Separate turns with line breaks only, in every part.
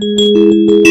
you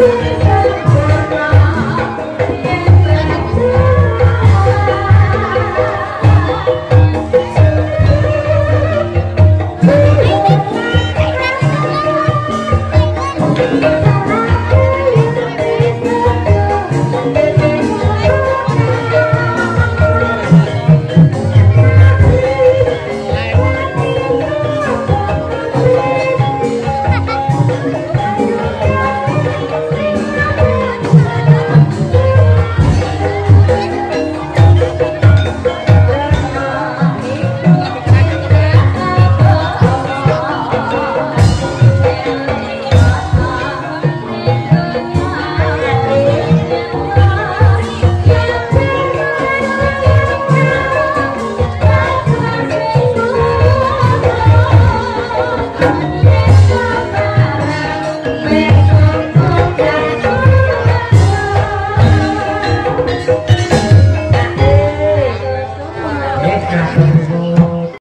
Ooh.